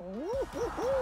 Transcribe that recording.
Ooh, hoo, hoo.